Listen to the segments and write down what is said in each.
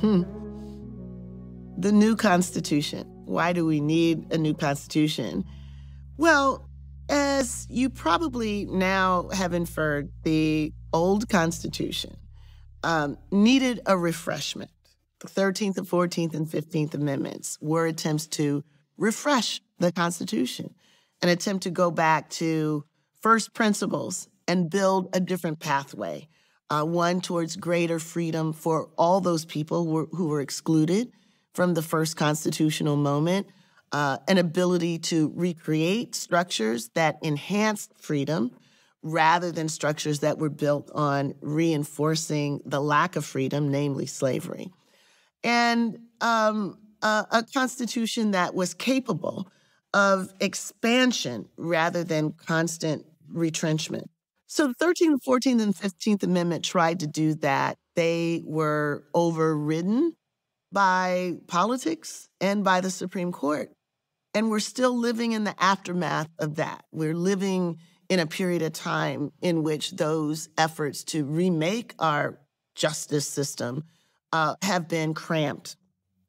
Hmm. The new Constitution. Why do we need a new Constitution? Well, as you probably now have inferred, the old Constitution um, needed a refreshment. The 13th and 14th and 15th Amendments were attempts to refresh the Constitution, an attempt to go back to first principles and build a different pathway, uh, one towards greater freedom for all those people who were, who were excluded from the first constitutional moment, uh, an ability to recreate structures that enhanced freedom rather than structures that were built on reinforcing the lack of freedom, namely slavery. And um, a, a constitution that was capable of expansion rather than constant retrenchment. So the 13th, 14th, and 15th Amendment tried to do that. They were overridden by politics and by the Supreme Court. And we're still living in the aftermath of that. We're living in a period of time in which those efforts to remake our justice system uh, have been cramped.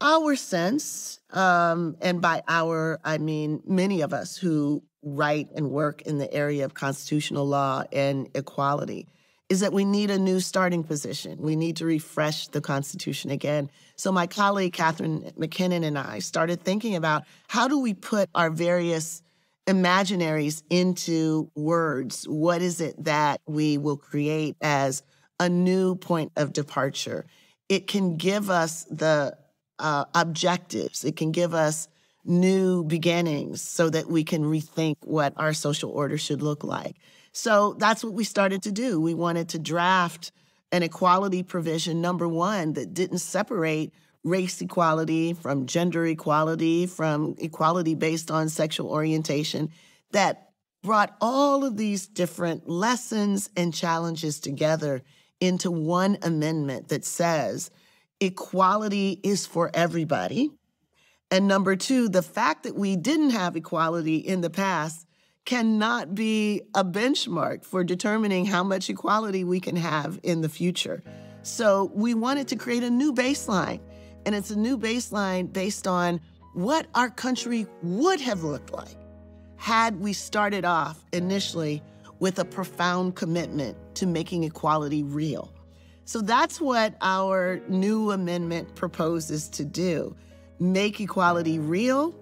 Our sense, um, and by our, I mean many of us who write and work in the area of constitutional law and equality, is that we need a new starting position. We need to refresh the Constitution again. So, my colleague, Catharine MacKinnon, and I started thinking about how do we put our various imaginaries into words? What is it that we will create as a new point of departure? It can give us the uh, objectives, it can give us new beginnings so that we can rethink what our social order should look like. So that's what we started to do. We wanted to draft an equality provision, number one, that didn't separate race equality from gender equality, from equality based on sexual orientation, that brought all of these different lessons and challenges together into one amendment that says equality is for everybody. And number two, the fact that we didn't have equality in the past cannot be a benchmark for determining how much equality we can have in the future. So we wanted to create a new baseline. And it's a new baseline based on what our country would have looked like had we started off initially with a profound commitment to making equality real. So that's what our new amendment proposes to do make equality real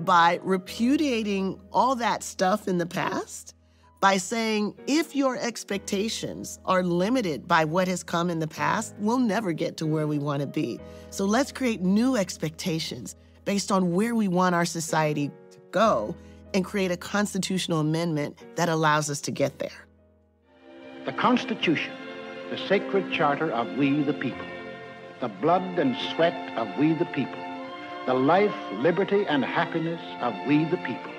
by repudiating all that stuff in the past, by saying if your expectations are limited by what has come in the past, we'll never get to where we want to be. So let's create new expectations based on where we want our society to go and create a constitutional amendment that allows us to get there. The Constitution, the sacred charter of we the people, the blood and sweat of we the people the life, liberty, and happiness of we the people.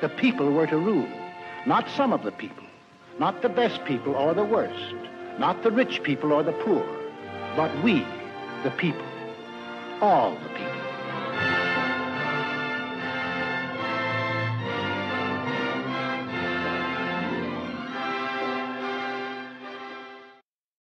The people were to rule, not some of the people, not the best people or the worst, not the rich people or the poor, but we, the people, all the people.